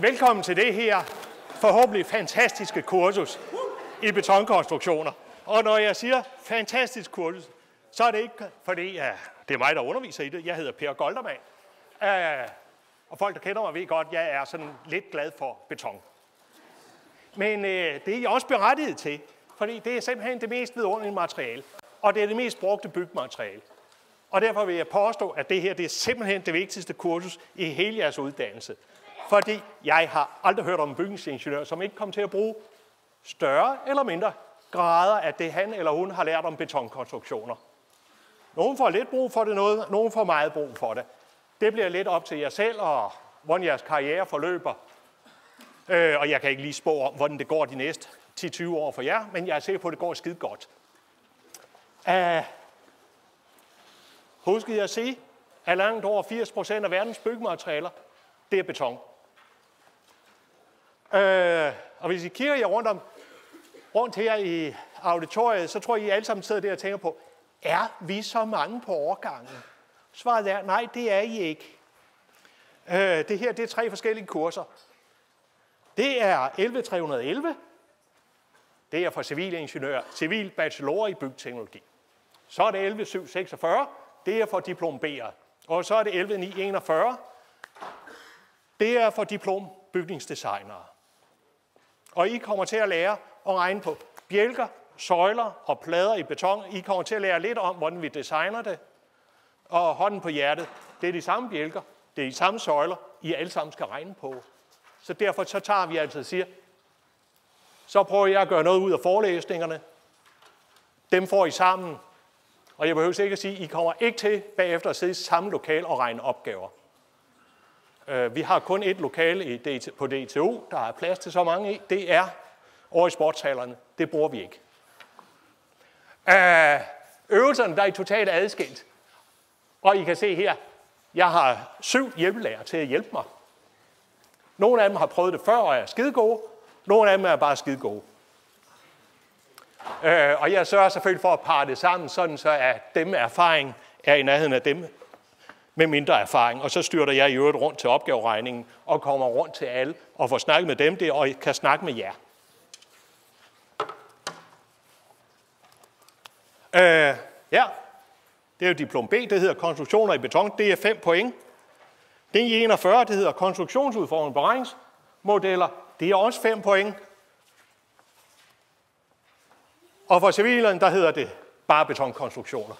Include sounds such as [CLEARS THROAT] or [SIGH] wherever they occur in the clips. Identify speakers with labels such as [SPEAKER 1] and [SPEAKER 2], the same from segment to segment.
[SPEAKER 1] Velkommen til det her forhåbentlig fantastiske kursus i betonkonstruktioner. Og når jeg siger fantastisk kursus, så er det ikke fordi, uh, det er mig, der underviser i det. Jeg hedder Per Goldermann. Uh, og folk, der kender mig, ved godt, at jeg er sådan lidt glad for beton. Men uh, det er jeg også berettiget til, fordi det er simpelthen det mest vidunderlige materiale. Og det er det mest brugte byggemateriale. Og derfor vil jeg påstå, at det her det er simpelthen det vigtigste kursus i hele jeres uddannelse. Fordi jeg har aldrig hørt om en bygningsingeniør, som ikke kom til at bruge større eller mindre grader af det, han eller hun har lært om betonkonstruktioner. Nogle får lidt brug for det noget, nogle får meget brug for det. Det bliver lidt op til jer selv, og hvordan jeres karriere forløber. Øh, og jeg kan ikke lige spå om, hvordan det går de næste 10-20 år for jer, men jeg er sikker på, at det går skide godt. Uh, huskede jeg at sige, at langt over 80 procent af verdens byggematerialer, det er beton. Øh, og hvis I kigger jer rundt, om, rundt her i auditoriet, så tror jeg, I alle sammen sidder der og tænker på, er vi så mange på overgangen? Svaret er, nej, det er I ikke. Øh, det her, det er tre forskellige kurser. Det er 11311, det er for civilingeniør, civil bachelor i bygteknologi. Så er det 11746, det er for diplom B'er. Og så er det 11941, det er for diplom bygningsdesignere. Og I kommer til at lære at regne på bjælker, søjler og plader i beton. I kommer til at lære lidt om, hvordan vi designer det. Og hånden på hjertet, det er de samme bjælker, det er de samme søjler, I alle sammen skal regne på. Så derfor så tager vi altid og siger, så prøver jeg at gøre noget ud af forelæsningerne. Dem får I sammen. Og jeg behøver ikke at sige, at I kommer ikke til bagefter at sidde i samme lokal og regne opgaver. Øh, vi har kun et lokale på DTU, der er plads til så mange i. Det er over i sportshallerne. Det bruger vi ikke. Øh, øvelserne, der er totalt adskilt. Og I kan se her, jeg har syv hjælpelærer til at hjælpe mig. Nogle af dem har prøvet det før og er skide gode. Nogle af dem er bare skide gode. Øh, og jeg sørger selvfølgelig for at parre det sammen, sådan så at dem med erfaring er i nærheden af dem med mindre erfaring. Og så styrter jeg i øvrigt rundt til opgaveregningen og kommer rundt til alle og får snakket med dem det, og kan snakke med jer. Øh, ja, det er jo diplom B, det hedder konstruktioner i beton, det er 5 point. Det er 41, det hedder konstruktionsudfordring beregningsmodeller, det er også 5 point. Og for civilerne, der hedder det bare betonkonstruktioner.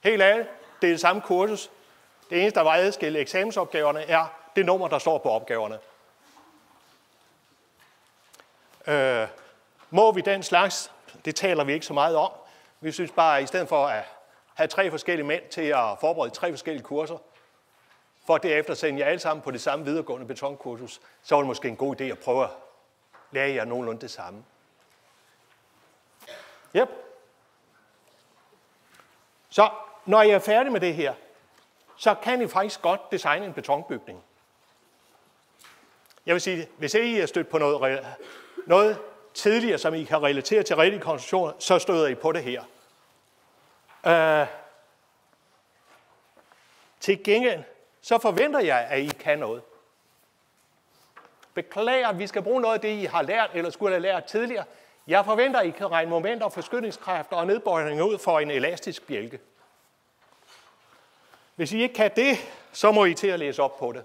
[SPEAKER 1] Helt ærligt, det er det samme kursus. Det eneste, der var adskilt eksamensopgaverne, er det nummer, der står på opgaverne. Øh, må vi den slags? Det taler vi ikke så meget om. Vi synes bare, at i stedet for at have tre forskellige mænd til at forberede tre forskellige kurser, for derefter at sende jer alle sammen på det samme videregående betonkursus, så var det måske en god idé at prøve at lære jer nogenlunde det samme. Yep. Så når jeg er færdig med det her, så kan I faktisk godt designe en betonbygning. Jeg vil sige, hvis I er stødt på noget, noget tidligere, som I kan relatere til rigtige konstruktioner, så støder I på det her. Uh, til gengæld, så forventer jeg, at I kan noget. Beklager, at vi skal bruge noget af det, I har lært, eller skulle have lært tidligere. Jeg forventer, at I kan regne momenter, forskydningskræfter og nedbøjninger ud for en elastisk bjælke. Hvis I ikke kan det, så må I til at læse op på det.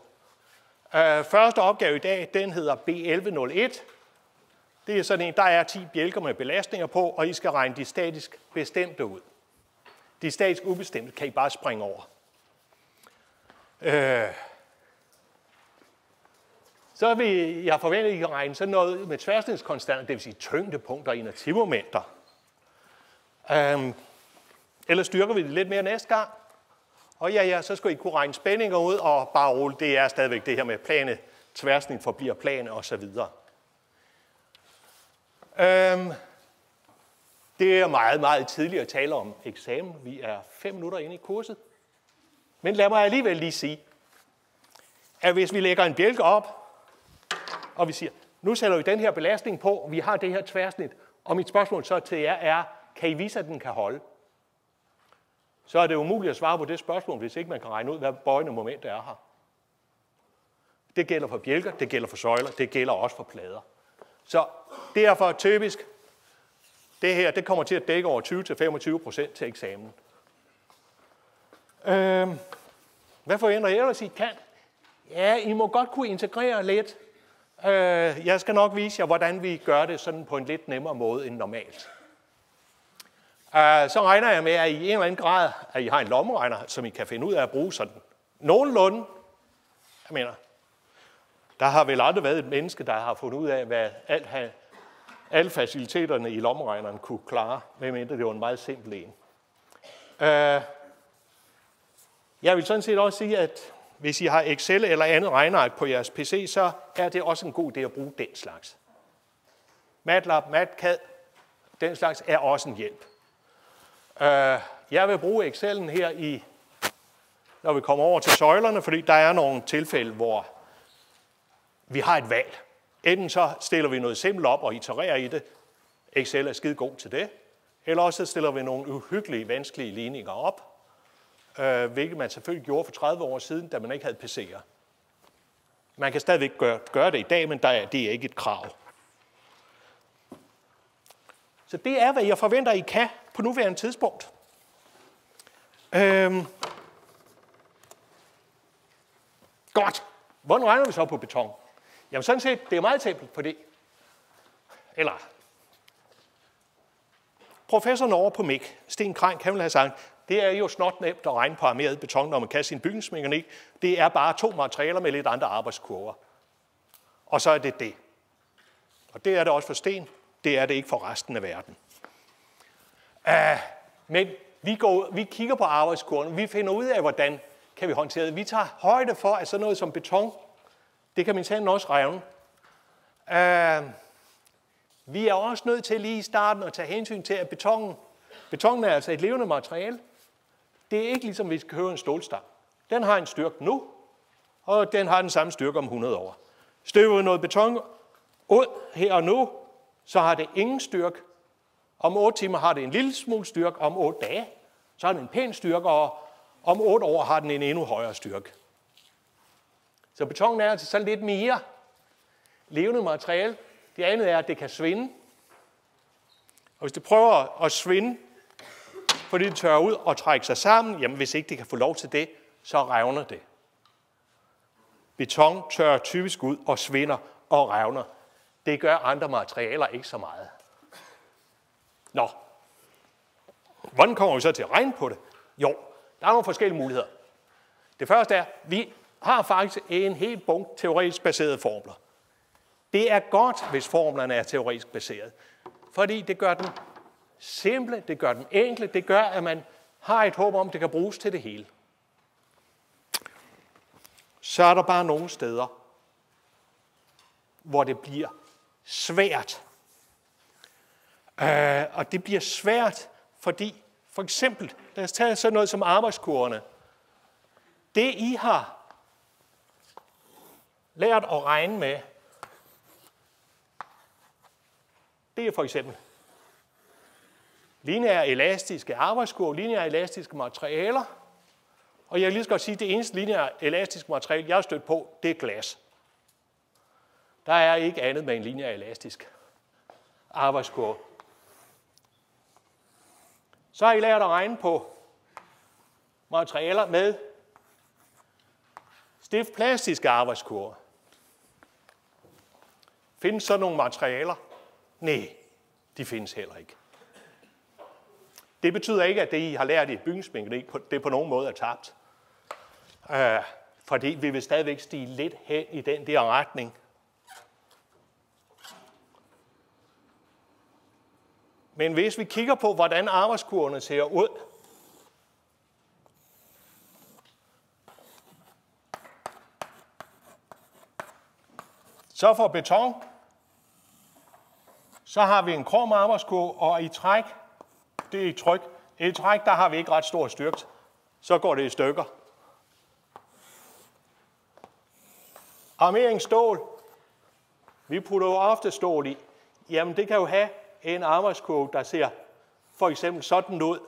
[SPEAKER 1] Øh, første opgave i dag, den hedder B1101. Det er sådan en, der er 10 bjælker med belastninger på, og I skal regne de statisk bestemte ud. De statisk ubestemte kan I bare springe over. Øh, så vil jeg forvente, at I kan regne sådan noget med tværsnitskonstanter, det vil sige tyngdepunkter og inertimomenter. Øhm, eller styrker vi det lidt mere næste gang? Og ja, ja, så skal I kunne regne spændinger ud, og bare roligt, det er stadigvæk det her med plane, tværsnit forbliver plane og så videre. Øhm, det er meget, meget tidligt at tale om eksamen. Vi er fem minutter inde i kurset. Men lad mig alligevel lige sige, at hvis vi lægger en bjælke op, og vi siger, nu sætter vi den her belastning på, vi har det her tværsnit, og mit spørgsmål så til jer er, kan I vise, at den kan holde? så er det umuligt at svare på det spørgsmål, hvis ikke man kan regne ud, hvad bøjende moment er her. Det gælder for bjælker, det gælder for søjler, det gælder også for plader. Så derfor typisk, det her det kommer til at dække over 20-25 procent til eksamen. Øhm, hvad forventer I ellers, I kan? Ja, I må godt kunne integrere lidt. Øh, jeg skal nok vise jer, hvordan vi gør det sådan på en lidt nemmere måde end normalt. Øh, så regner jeg med, at I en eller anden grad, at I har en lommeregner, som I kan finde ud af at bruge sådan nogenlunde. Jeg mener, der har vel aldrig været et menneske, der har fundet ud af, hvad alt, alle faciliteterne i lommeregneren kunne klare, medmindre det var en meget simpel en. Øh, jeg vil sådan set også sige, at hvis I har Excel eller andet regneark på jeres PC, så er det også en god idé at bruge den slags. MATLAB, MATCAD, den slags er også en hjælp. Øh, jeg vil bruge Excel'en her i, når vi kommer over til søjlerne, fordi der er nogle tilfælde, hvor vi har et valg. Enten så stiller vi noget simpelt op og itererer i det. Excel er skide god til det. Eller også stiller vi nogle uhyggelige, vanskelige ligninger op, øh, hvilket man selvfølgelig gjorde for 30 år siden, da man ikke havde PC'er. Man kan stadigvæk gøre, gøre det i dag, men der er, det er ikke et krav. Så det er, hvad jeg forventer, I kan på nuværende tidspunkt. Øhm. Godt. Hvordan regner vi så på beton? Jamen sådan set, det er meget simpelt, det. eller professoren over på MIG, Sten Krank, kan vel have sagt, det er jo snot nemt at regne på armeret beton, når man kan sin bygningsmekanik. Det er bare to materialer med lidt andre arbejdskurver. Og så er det det. Og det er det også for sten. Det er det ikke for resten af verden. Uh, men vi, går, vi kigger på arbejdskurven. Vi finder ud af, hvordan kan vi håndtere det. Vi tager højde for, at sådan noget som beton det kan min tanden også revne. Uh, vi er også nødt til lige i starten at tage hensyn til, at betongen, betongen er altså et levende materiale. Det er ikke ligesom, hvis vi skal en stålstang. Den har en styrke nu, og den har den samme styrke om 100 år. Støver noget beton ud her og nu, så har det ingen styrke. Om 8 timer har det en lille smule styrke, om 8 dage, så har den en pæn styrke, og om 8 år har den en endnu højere styrke. Så betongen er altså sådan lidt mere levende materiale. Det andet er, at det kan svinde. Og hvis det prøver at svinde, fordi det tørrer ud og trækker sig sammen, jamen hvis ikke det kan få lov til det, så revner det. Beton tørrer typisk ud og svinder og revner. Det gør andre materialer ikke så meget. Nå, hvordan kommer vi så til at regne på det? Jo, der er nogle forskellige muligheder. Det første er, vi har faktisk en helt bunke teoretisk baserede formler. Det er godt, hvis formlerne er teoretisk baseret, fordi det gør den simple, det gør dem enkle, det gør, at man har et håb om, at det kan bruges til det hele. Så er der bare nogle steder, hvor det bliver svært. Øh, og det bliver svært, fordi for eksempel, lad os tage sådan noget som arbejdskurerne. Det I har lært at regne med, det er for eksempel lineære elastiske arbejdskurve, lineære elastiske materialer, og jeg vil lige så godt sige, at det eneste lineære elastiske materiale, jeg har stødt på, det er glas. Der er ikke andet med en lineær elastisk arbejdskurve. Så har I lært at regne på materialer med stift plastiske arbejdskurver. Findes så nogle materialer? Nej, de findes heller ikke. Det betyder ikke, at det, I har lært i bygningsmekanik, det på nogen måde er tabt. Uh, fordi vi vil stadigvæk stige lidt hen i den der retning. Men hvis vi kigger på, hvordan arbejdskurvene ser ud, så for beton, så har vi en krom arbejdskurve, og i træk, det er tryk, i træk, der har vi ikke ret stor styrke. Så går det i stykker. Armeringsstål. Vi putter jo ofte stål i. Jamen, det kan jo have en arbejdskurve, der ser for eksempel sådan ud.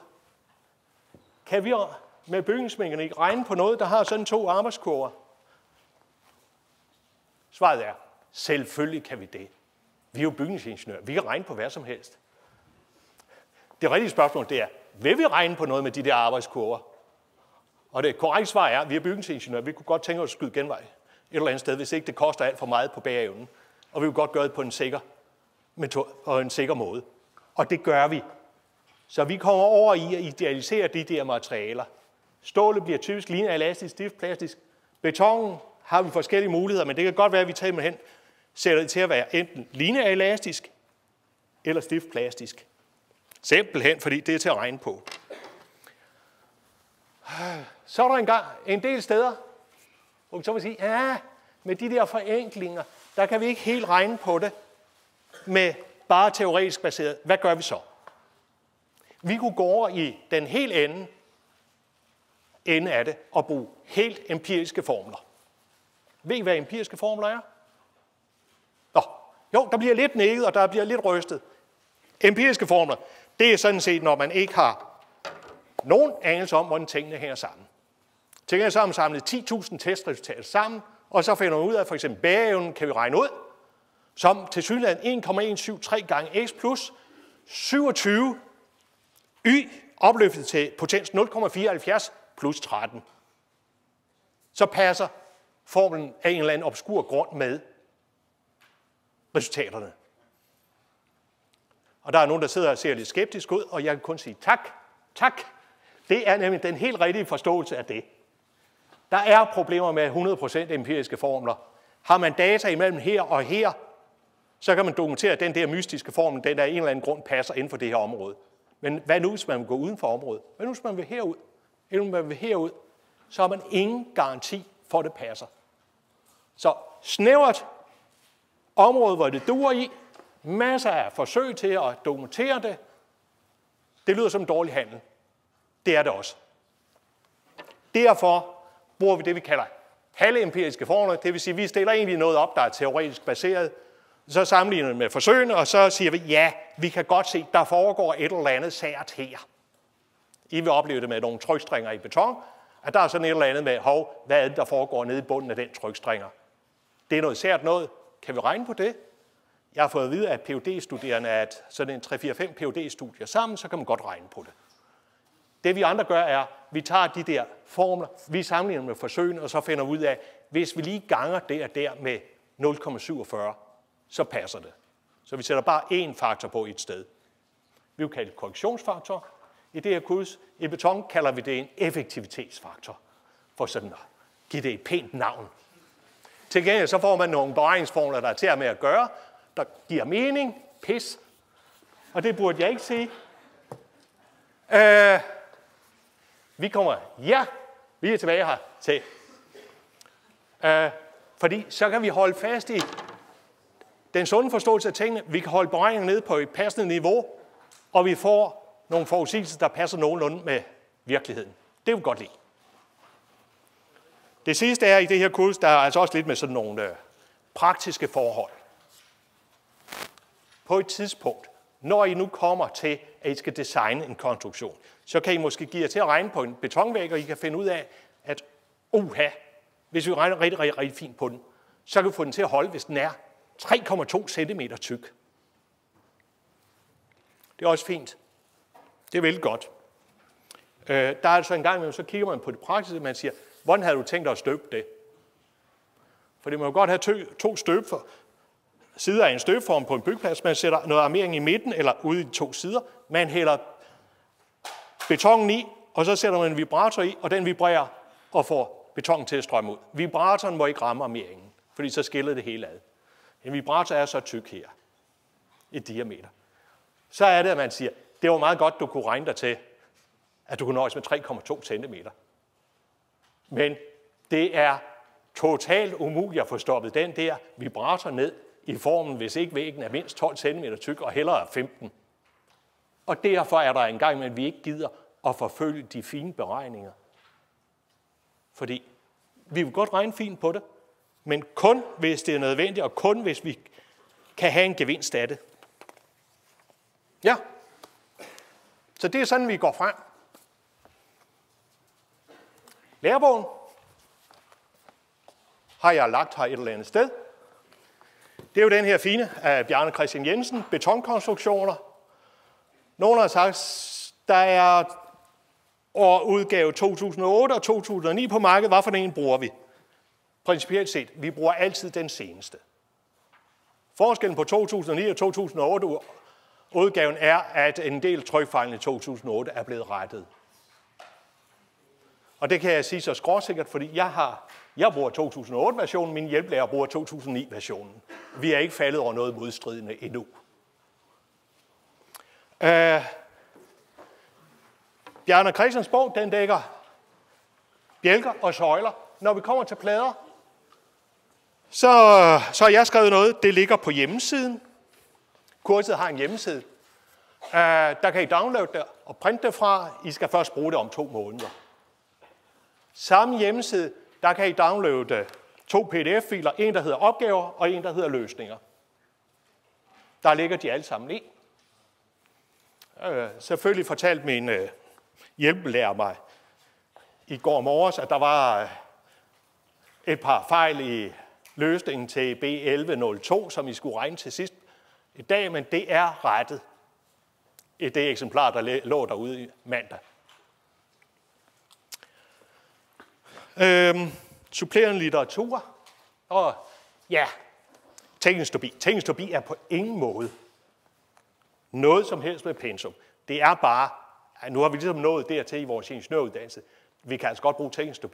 [SPEAKER 1] kan vi med bygningsmekanik regne på noget, der har sådan to arbejdskurver? Svaret er, selvfølgelig kan vi det. Vi er jo bygningsingeniører. Vi kan regne på hvad som helst. Det rigtige spørgsmål det er, vil vi regne på noget med de der arbejdskurver? Og det korrekte svar er, at vi er bygningsingeniører. Vi kunne godt tænke os at skyde genvej et eller andet sted, hvis ikke det koster alt for meget på bagevnen. Og vi vil godt gøre det på en sikker, metode, og en sikker måde. Og det gør vi. Så vi kommer over i at idealisere de der materialer. Stålet bliver typisk linear elastisk, stift plastisk. Betongen har vi forskellige muligheder, men det kan godt være, at vi tager med hen, sætter det til at være enten lineelastisk eller stift plastisk. Simpelthen, fordi det er til at regne på. Så er der engang en del steder, hvor vi så vil sige, ja, med de der forenklinger, der kan vi ikke helt regne på det med bare teoretisk baseret. Hvad gør vi så? Vi kunne gå over i den helt ende, ende af det og bruge helt empiriske formler. Ved I, hvad empiriske formler er? Nå, jo, der bliver lidt nækket, og der bliver lidt rystet. Empiriske formler, det er sådan set, når man ikke har nogen anelse om, hvordan tingene hænger sammen. Til gengæld så om samlet 10.000 testresultater sammen, og så finder man ud af, at for eksempel bæreevnen kan vi regne ud, som til synligheden 1,173 gange x plus 27 y opløftet til potens 0,74 plus 13. Så passer formlen af en eller anden obskur grund med resultaterne. Og der er nogen, der sidder og ser lidt skeptisk ud, og jeg kan kun sige tak, tak. Det er nemlig den helt rigtige forståelse af det. Der er problemer med 100% empiriske formler. Har man data imellem her og her, så kan man dokumentere, at den der mystiske formel, den der af en eller anden grund passer inden for det her område. Men hvad nu, hvis man vil gå uden for området? Hvad nu, hvis man vil herud? Eller man vil herud? Så har man ingen garanti for, at det passer. Så snævert område, hvor det duer i, masser af forsøg til at dokumentere det, det lyder som en dårlig handel. Det er det også. Derfor bruger vi det, vi kalder halvempiriske formler. Det vil sige, at vi stiller egentlig noget op, der er teoretisk baseret. Så sammenligner vi med forsøgene, og så siger vi, ja, vi kan godt se, der foregår et eller andet sært her. I vil opleve det med nogle trykstringer i beton, at der er sådan et eller andet med, hov, hvad er det, der foregår nede i bunden af den trykstringer? Det er noget sært noget. Kan vi regne på det? Jeg har fået at vide af phd studerende at sådan en 3-4-5 phd studier sammen, så kan man godt regne på det. Det vi andre gør er, vi tager de der formler, vi sammenligner med forsøgene, og så finder ud af, hvis vi lige ganger det og der med 0,47, så passer det. Så vi sætter bare én faktor på et sted. Vi vil kalde det korrektionsfaktor. I det her kurs, i beton, kalder vi det en effektivitetsfaktor, for sådan at give det et pænt navn. Til gengæld så får man nogle beregningsformler, der er til at med at gøre, der giver mening, pis, og det burde jeg ikke sige. Øh, vi kommer, ja, vi er tilbage her til. Øh, fordi så kan vi holde fast i den sunde forståelse af tingene. Vi kan holde beregningen nede på et passende niveau, og vi får nogle forudsigelser, der passer nogenlunde med virkeligheden. Det vil vi godt lide. Det sidste er i det her kurs, der er altså også lidt med sådan nogle øh, praktiske forhold. På et tidspunkt, når I nu kommer til, at I skal designe en konstruktion, så kan I måske give jer til at regne på en betonvæg, og I kan finde ud af, at uha, hvis vi regner rigtig, rigtig, rigtig fint på den, så kan vi få den til at holde, hvis den er 3,2 cm tyk. Det er også fint. Det er vældig godt. Øh, der er altså en gang, så kigger man på det praktiske, man siger, hvordan havde du tænkt dig at støbe det? For det må jo godt have to, to støb for, sider af en støbeform på en byggeplads. Man sætter noget armering i midten eller ude i de to sider. Man hælder betongen i, og så sætter man en vibrator i, og den vibrerer og får betongen til at strømme ud. Vibratoren må ikke ramme armeringen, fordi så skiller det hele ad. En vibrator er så tyk her, i diameter. Så er det, at man siger, det var meget godt, du kunne regne dig til, at du kunne nøjes med 3,2 cm. Men det er totalt umuligt at få stoppet den der vibrator ned i formen, hvis ikke væggen er mindst 12 cm tyk og hellere 15. Og derfor er der en gang, at vi ikke gider at forfølge de fine beregninger. Fordi vi vil godt regne fint på det, men kun hvis det er nødvendigt, og kun hvis vi kan have en gevinst af det. Ja, så det er sådan, vi går frem. Lærebogen har jeg lagt her et eller andet sted. Det er jo den her fine af Bjarne Christian Jensen, betonkonstruktioner. Nogle har sagt, der er år udgave 2008 og 2009 på markedet. Hvad for en bruger vi? Principielt set, vi bruger altid den seneste. Forskellen på 2009 og 2008 udgaven er, at en del trykfejl i 2008 er blevet rettet. Og det kan jeg sige så skråsikkert, fordi jeg har jeg bruger 2008-versionen, min hjælplærer bruger 2009-versionen. Vi er ikke faldet over noget modstridende endnu. Uh, Bjarne Christians bog, den dækker bjælker og søjler. Når vi kommer til plader, så, så har jeg skrevet noget, det ligger på hjemmesiden. Kurset har en hjemmeside. Uh, der kan I downloade det og printe det fra. I skal først bruge det om to måneder. Samme hjemmeside, der kan I downloade to pdf-filer. En, der hedder opgaver, og en, der hedder løsninger. Der ligger de alle sammen i. Øh, selvfølgelig fortalte min øh, hjælpelærer mig i går morges, at der var øh, et par fejl i løsningen til B1102, som I skulle regne til sidst i dag, men det er rettet i det eksemplar, der lå derude i mandag. Øhm, supplerende litteratur. Og ja, teknisk stobi. Teknisk er på ingen måde noget som helst med pensum. Det er bare, nu har vi ligesom nået dertil i vores ingeniøruddannelse. Vi kan altså godt bruge teknisk.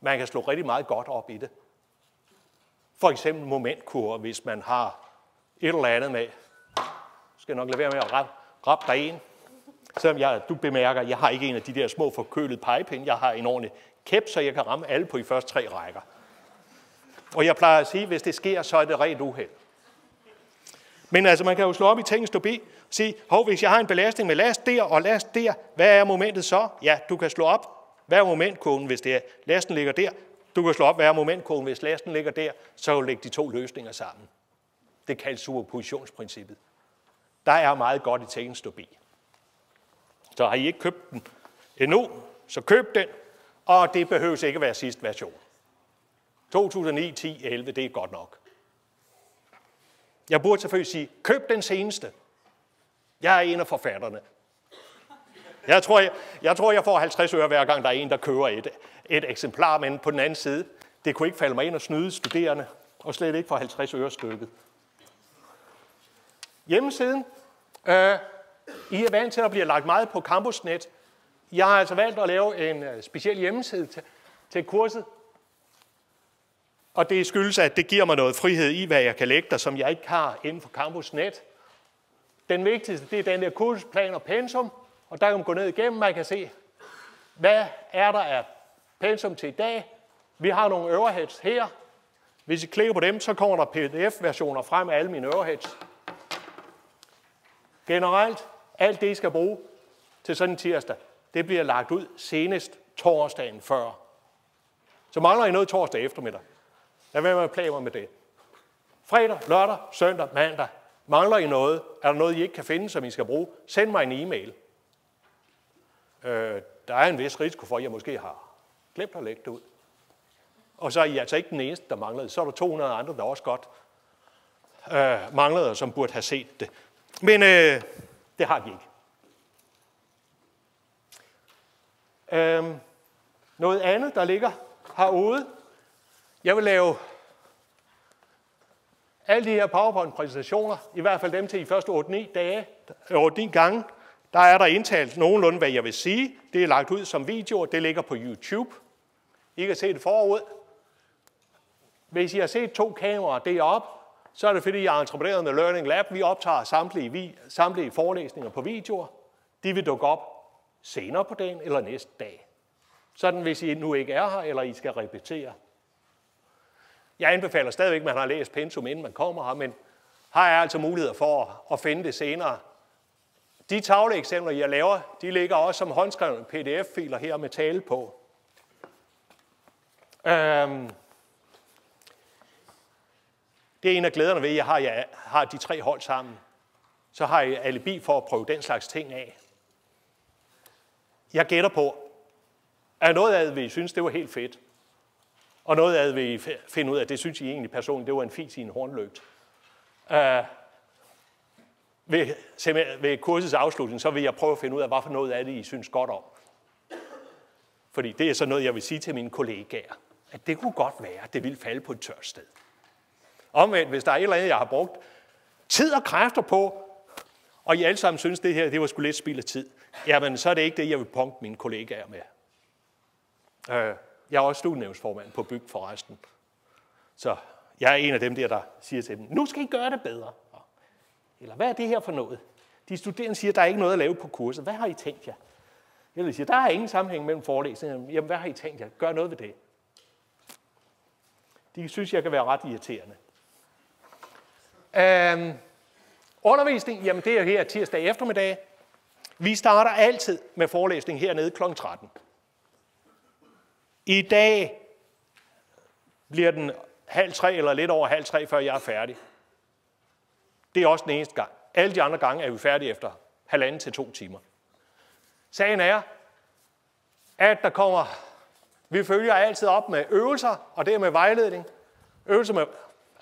[SPEAKER 1] Man kan slå rigtig meget godt op i det. For eksempel momentkurver, hvis man har et eller andet med. skal nok lade være med at rappe, rappe dig en. Selvom jeg, du bemærker, at jeg har ikke en af de der små forkølede pegepinde. Jeg har en ordentlig kæp, så jeg kan ramme alle på de første tre rækker. Og jeg plejer at sige, at hvis det sker, så er det rent uheld. Men altså, man kan jo slå op i teknisk og sige, hov, hvis jeg har en belastning med last der og last der, hvad er momentet så? Ja, du kan slå op, hvad er momentkoden, hvis det er, lasten ligger der. Du kan slå op, hvad er momentkoden, hvis lasten ligger der, så kan du lægge de to løsninger sammen. Det kaldes superpositionsprincippet. Der er meget godt i tingens B. Så har I ikke købt den endnu, så køb den, og det behøves ikke at være sidste version. 2009, 10, 11, det er godt nok. Jeg burde selvfølgelig sige, køb den seneste. Jeg er en af forfatterne. Jeg tror, jeg, jeg, tror, jeg får 50 øre hver gang, der er en, der køber et, et eksemplar, men på den anden side, det kunne ikke falde mig ind og snyde studerende, og slet ikke for 50 øre stykket. Hjemmesiden. Øh, I er vant til at blive lagt meget på campusnet. Jeg har altså valgt at lave en øh, speciel hjemmeside til, til kurset, og det skyldes, at det giver mig noget frihed i, hvad jeg kan lægge der, som jeg ikke har inden for Campus.net. Den vigtigste, det er den der kursplan og pensum, og der kan man gå ned igennem, man kan se, hvad er der af pensum til i dag. Vi har nogle overheads her. Hvis I klikker på dem, så kommer der pdf-versioner frem af alle mine overheads. Generelt, alt det, I skal bruge til sådan en tirsdag, det bliver lagt ud senest torsdagen før. Så mangler I noget torsdag eftermiddag. Lad være med at plage mig med det. Fredag, lørdag, søndag, mandag. Mangler I noget? Er der noget, I ikke kan finde, som I skal bruge? Send mig en e-mail. Øh, der er en vis risiko for, at jeg måske har glemt at lægge det ud. Og så er I altså ikke den eneste, der manglede. Så er der 200 andre, der også godt øh, manglede, som burde have set det. Men øh, det har de ikke. Øhm, noget andet, der ligger herude, jeg vil lave alle de her PowerPoint-præsentationer, i hvert fald dem til de første 8-9 dage, 8-9 gange, der er der indtalt nogenlunde, hvad jeg vil sige. Det er lagt ud som video, og det ligger på YouTube. I kan se det forud. Hvis I har set to kameraer deroppe, så er det fordi, jeg er entrepreneret med Learning Lab. Vi optager samtlige, samtlige forelæsninger på videoer. De vil dukke op senere på dagen eller næste dag. Sådan hvis I nu ikke er her, eller I skal repetere. Jeg anbefaler stadigvæk, at man har læst pensum, inden man kommer her, men har jeg altså muligheder for at finde det senere. De tavleeksempler, jeg laver, de ligger også som håndskrevne pdf-filer her med tale på. Øhm, det er en af glæderne ved, at jeg har, jeg har de tre hold sammen. Så har jeg alibi for at prøve den slags ting af. Jeg gætter på, at noget af det, vi synes, det var helt fedt? Og noget af det vi finder ud af, det synes I egentlig personligt, det var en fis i en hornløgt. Uh, øh, ved, ved kursets afslutning, så vil jeg prøve at finde ud af, hvorfor noget af det, I synes godt om. Fordi det er så noget, jeg vil sige til mine kollegaer, at det kunne godt være, at det ville falde på et tørt sted. Omvendt, hvis der er et eller andet, jeg har brugt tid og kræfter på, og I alle sammen synes, det her det var sgu lidt spild af tid, jamen så er det ikke det, jeg vil punkte mine kollegaer med. Øh, jeg er også studienævnsformand på Byg forresten. Så jeg er en af dem der, der siger til dem, nu skal I gøre det bedre. Eller hvad er det her for noget? De studerende siger, der er ikke noget at lave på kurset. Hvad har I tænkt jer? Jeg vil sige, der er ingen sammenhæng mellem forelæsningerne. Jamen, hvad har I tænkt jer? Gør noget ved det. De synes, jeg kan være ret irriterende. Øhm, undervisning, jamen det er her tirsdag eftermiddag. Vi starter altid med forelæsning hernede kl. 13. I dag bliver den halv tre eller lidt over halv tre, før jeg er færdig. Det er også den eneste gang. Alle de andre gange er vi færdige efter halvanden til to timer. Sagen er, at der kommer, vi følger altid op med øvelser, og det er med vejledning. Øvelser med,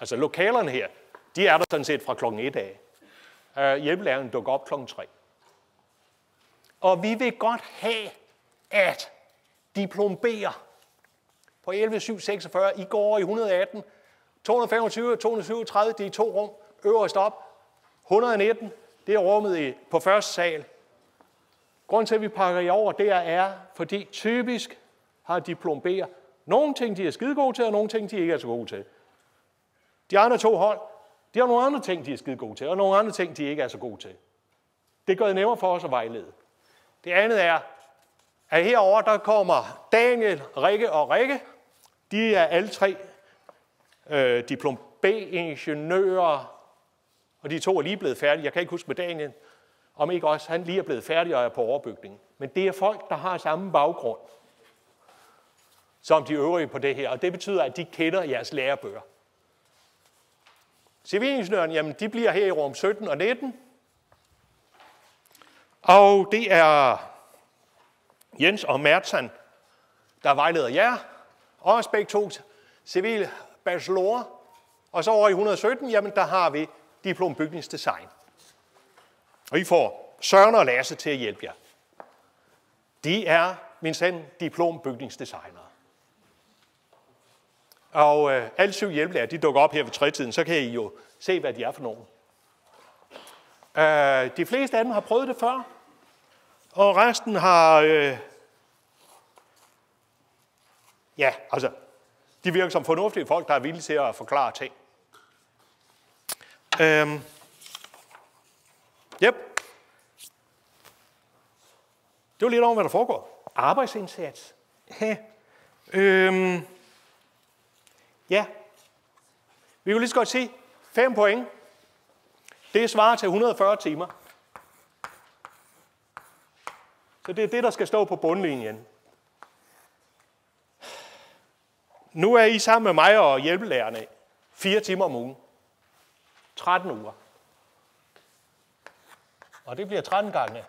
[SPEAKER 1] altså lokalerne her, de er der sådan set fra klokken 1 af. Øh, uh, hjælpelæreren dukker op klokken 3. Og vi vil godt have, at diplomberer på 11.746, I går i 118, 225 237, det er to rum, øverst op. 119, det er rummet i, på første sal. Grunden til, at vi pakker i over, det er, fordi typisk har diplomberer nogle ting, de er skide gode til, og nogle ting, de ikke er så gode til. De andre to hold, de har nogle andre ting, de er skide gode til, og nogle andre ting, de ikke er så gode til. Det gør det nemmere for os at vejlede. Det andet er, at herover der kommer Daniel, Rikke og Rikke. De er alle tre øh, diplom B-ingeniører, og de to er lige blevet færdige. Jeg kan ikke huske med Daniel, om ikke også han lige er blevet færdig og er på overbygning. Men det er folk, der har samme baggrund som de øvrige på det her, og det betyder, at de kender jeres lærebøger. Civilingeniøren, jamen de bliver her i rum 17 og 19. Og det er Jens og Mertan, der vejleder jer. Også begge to civil bachelor. Og så over i 117, jamen der har vi diplom bygningsdesign. Og I får Søren og Lasse til at hjælpe jer. De er min sand diplom bygningsdesignere. Og øh, alle syv hjælpelærer, de dukker op her ved trætiden, så kan I jo se, hvad de er for nogen. Øh, de fleste af dem har prøvet det før, og resten har... Øh, ja, altså, de virker som fornuftige folk, der er villige til at forklare ting. Øhm. Yep. Det var lidt om, hvad der foregår. Arbejdsindsats. Ja. Øhm. Ja. Vi kan lige så godt sige, 5 point. Det svarer til 140 timer. Så det er det, der skal stå på bundlinjen. Nu er I sammen med mig og hjælpelærerne fire timer om ugen. 13 uger. Og det bliver 13 gange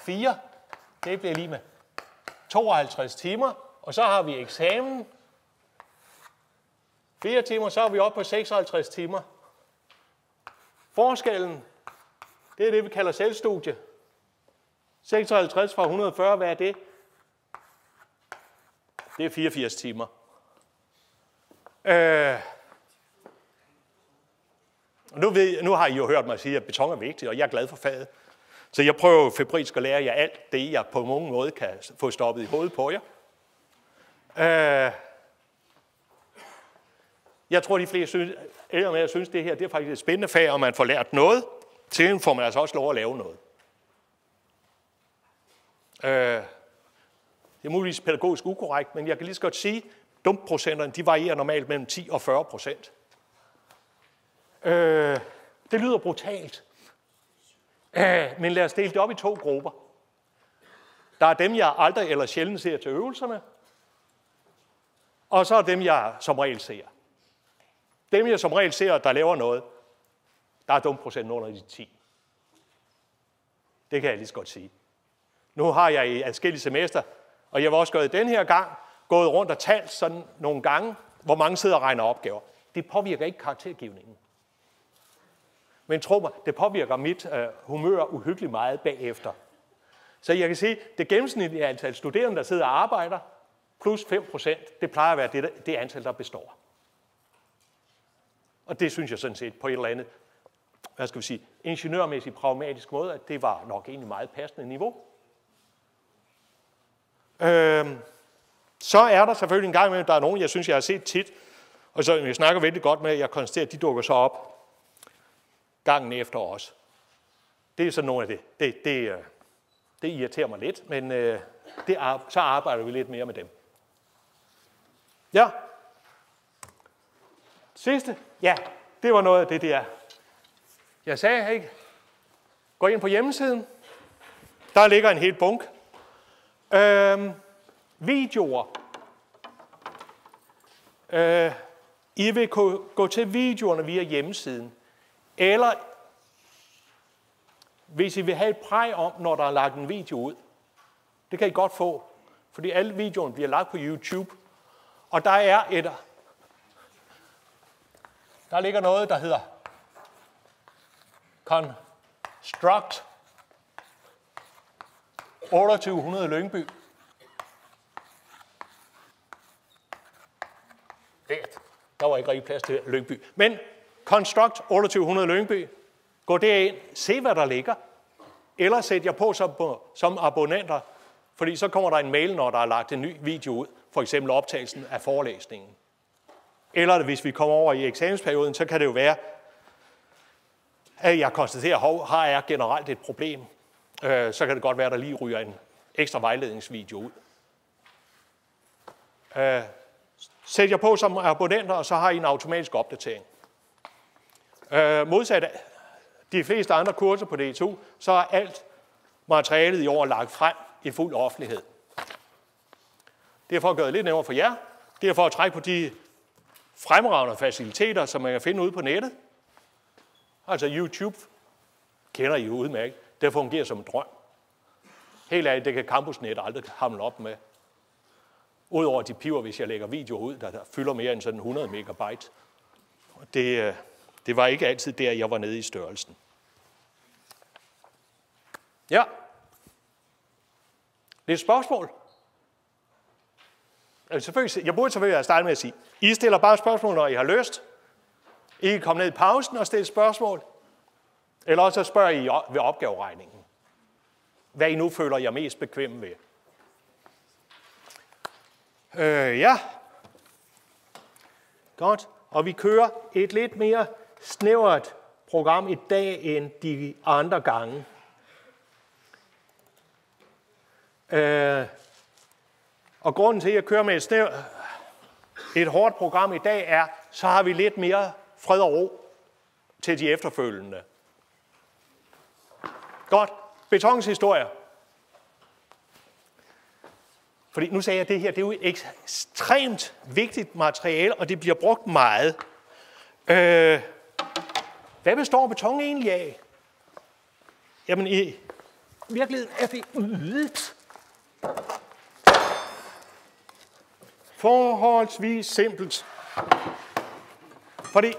[SPEAKER 1] 4. Det bliver lige med 52 timer. Og så har vi eksamen. 4 timer, så er vi oppe på 56 timer. Forskellen, det er det, vi kalder selvstudie. 56 fra 140, hvad er det? Det er 84 timer. Øh, nu, ved, nu har I jo hørt mig sige, at beton er vigtigt, og jeg er glad for faget. Så jeg prøver febrilsk at lære jer alt det, jeg på nogen måde kan få stoppet i hovedet på jer. Øh, jeg tror, de fleste synes, eller jeg synes, det her det er faktisk et spændende fag, og man får lært noget. Til får man altså også lov at lave noget. Øh, det er muligvis pædagogisk ukorrekt, men jeg kan lige så godt sige, dumpprocenterne de varierer normalt mellem 10 og 40 procent. Øh, det lyder brutalt. Øh, men lad os dele det op i to grupper. Der er dem, jeg aldrig eller sjældent ser til øvelserne, og så er dem, jeg som regel ser. Dem, jeg som regel ser, der laver noget, der er dumprocenten under de 10. Det kan jeg lige så godt sige. Nu har jeg i adskillige semester Og jeg var også gået den her gang, gået rundt og talt sådan nogle gange, hvor mange sidder og regner opgaver. Det påvirker ikke karaktergivningen. Men tro mig, det påvirker mit øh, humør uhyggeligt meget bagefter. Så jeg kan sige, det gennemsnitlige antal studerende, der sidder og arbejder, plus 5 procent, det plejer at være det, det antal, der består. Og det synes jeg sådan set på et eller andet, hvad skal vi sige, ingeniørmæssigt pragmatisk måde, at det var nok egentlig meget passende niveau. Øhm, så er der selvfølgelig en gang imellem, der er nogen, jeg synes, jeg har set tit, og så jeg snakker vældig godt med, at jeg konstaterer, at de dukker så op gangen efter os. Det er sådan nogle af det. Det, det, øh, det irriterer mig lidt, men øh, det, så arbejder vi lidt mere med dem. Ja. Sidste. Ja, det var noget af det der. Jeg sagde ikke. Gå ind på hjemmesiden. Der ligger en hel bunk. Øhm, videoer. Øh, I vil kunne gå til videoerne via hjemmesiden. Eller hvis I vil have et præg om, når der er lagt en video ud. Det kan I godt få, fordi alle videoerne bliver lagt på YouTube. Og der er et... Der ligger noget, der hedder Construct 2800 Lyngby. Det, der var ikke rigtig plads til Lyngby. Men Construct 2800 Lyngby. Gå derind, se hvad der ligger. Eller sæt jer på som, som abonnenter, fordi så kommer der en mail, når der er lagt en ny video ud. For eksempel optagelsen af forelæsningen. Eller hvis vi kommer over i eksamensperioden, så kan det jo være, at jeg konstaterer, at har jeg generelt et problem. Øh, så kan det godt være, at der lige ryger en ekstra vejledningsvideo ud. Øh, sæt jer på som abonnenter, og så har I en automatisk opdatering. Øh, modsat de fleste andre kurser på D2, så er alt materialet i år lagt frem i fuld offentlighed. Det er for at gøre det lidt nemmere for jer. Det er for at trække på de fremragende faciliteter, som man kan finde ude på nettet. Altså YouTube kender I jo udmærket. Det fungerer som en drøm. Helt ærligt, det kan Campusnet aldrig hamle op med. Udover de piver, hvis jeg lægger videoer ud, der, fylder mere end sådan 100 megabyte. Det, øh, det var ikke altid der, jeg var nede i størrelsen. Ja. Lidt spørgsmål. Altså, selvfølgelig, jeg burde selvfølgelig have startet med at sige, I stiller bare spørgsmål, når I har lyst. I kan komme ned i pausen og stille spørgsmål. Eller også spørger I ved opgaveregningen. Hvad I nu føler jer mest bekvem ved. Øh, ja. Godt. Og vi kører et lidt mere snævert program i dag end de andre gange. Øh, og grunden til, at jeg kører med et, snæv, et hårdt program i dag, er, så har vi lidt mere fred og ro til de efterfølgende. Godt. Betons historie. Fordi nu sagde jeg, at det her det er jo et ekstremt vigtigt materiale, og det bliver brugt meget. Øh, hvad består beton egentlig af? Jamen i virkeligheden er det ydet. Forholdsvis simpelt. Fordi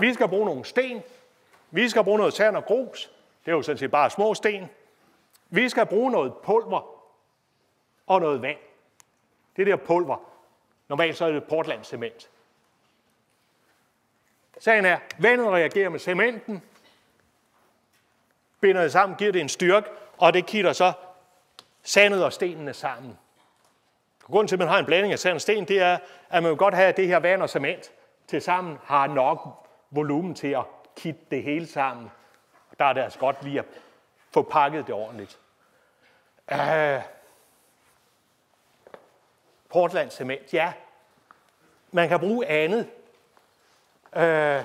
[SPEAKER 1] vi skal bruge nogle sten, vi skal bruge noget sand og grus, det er jo sådan set bare små sten. Vi skal bruge noget pulver og noget vand. Det der pulver, normalt så er det Portland cement. Sagen er, vandet reagerer med cementen, binder det sammen, giver det en styrke, og det kitter så sandet og stenene sammen. Grunden til, at man har en blanding af sand og sten, det er, at man vil godt have, at det her vand og cement til sammen har nok volumen til at kitte det hele sammen. Der er det altså godt lige at få pakket det ordentligt. Uh, Portland cement, ja. Man kan bruge andet. Uh,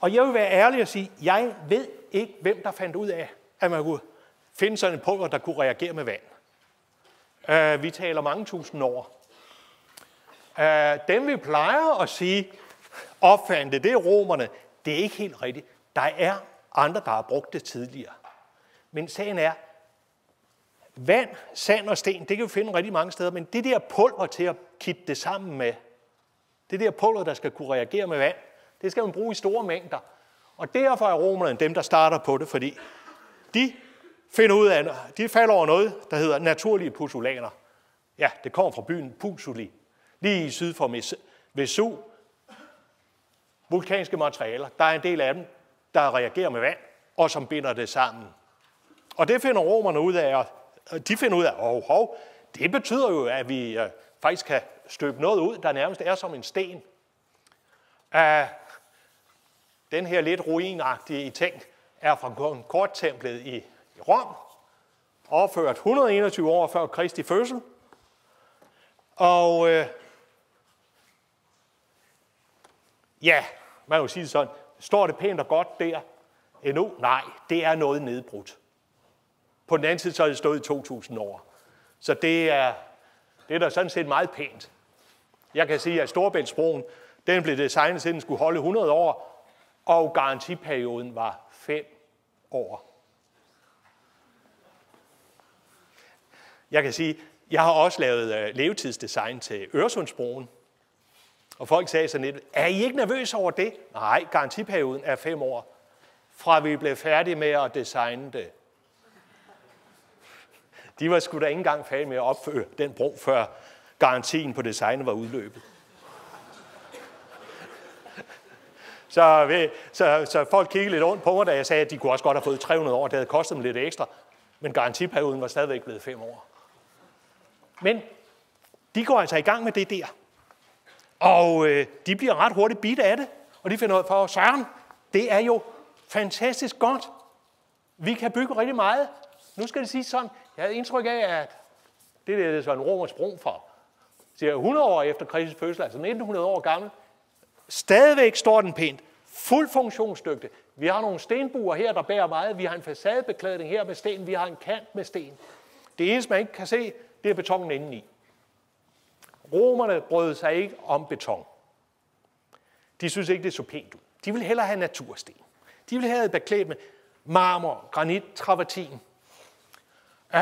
[SPEAKER 1] og jeg vil være ærlig og sige, jeg ved ikke, hvem der fandt ud af, at man kunne finde sådan en pulver, der kunne reagere med vand. Uh, vi taler mange tusind år. Uh, dem vi plejer at sige, opfandt det, det er romerne, det er ikke helt rigtigt. Der er andre, der har brugt det tidligere. Men sagen er, Vand, sand og sten, det kan vi finde rigtig mange steder, men det der pulver til at kitte det sammen med, det der pulver, der skal kunne reagere med vand, det skal man bruge i store mængder. Og derfor er romerne dem, der starter på det, fordi de finder ud af, de falder over noget, der hedder naturlige pusulaner. Ja, det kommer fra byen Pusuli, lige syd for Vesu. Vulkanske materialer. Der er en del af dem, der reagerer med vand, og som binder det sammen. Og det finder romerne ud af, og øh, de finder ud af, oh, hov, det betyder jo, at vi øh, faktisk kan støbe noget ud, der nærmest er som en sten. Uh, den her lidt ruinagtige ting er fra korttemplet i Rom, opført 121 år før Kristi fødsel. Og øh, ja, man kan sige det sådan, står det pænt og godt der endnu? Nej, det er noget nedbrudt. På den anden side så har det stået i 2000 år. Så det er, det er da sådan set meget pænt. Jeg kan sige, at Storebæltsbroen, den blev designet, siden den skulle holde 100 år, og garantiperioden var 5 år. Jeg kan sige, jeg har også lavet øh, levetidsdesign til Øresundsbroen. Og folk sagde sådan lidt, er I ikke nervøse over det? Nej, garantiperioden er fem år, fra vi blev færdige med at designe det. De var sgu da ikke engang færdige med at opføre den bro, før garantien på designet var udløbet. Så, så, så folk kiggede lidt ondt på mig, da jeg sagde, at de kunne også godt have fået 300 år. Det havde kostet dem lidt ekstra. Men garantiperioden var stadigvæk blevet fem år. Men de går altså i gang med det der. Og øh, de bliver ret hurtigt bidt af det. Og de finder ud for, Søren, det er jo fantastisk godt. Vi kan bygge rigtig meget. Nu skal det sige sådan, jeg havde indtryk af, at det der er sådan en romersk bro for siger 100 år efter Kristi fødsel, altså 1900 år gammel, stadigvæk står den pænt, fuld funktionsdygtig. Vi har nogle stenbuer her, der bærer meget. Vi har en facadebeklædning her med sten. Vi har en kant med sten. Det eneste, man ikke kan se, det er betongen indeni. Romerne brød sig ikke om beton. De synes ikke, det så pænt ud. De ville hellere have natursten. De ville have beklædt med marmor, granit, travertin. Uh,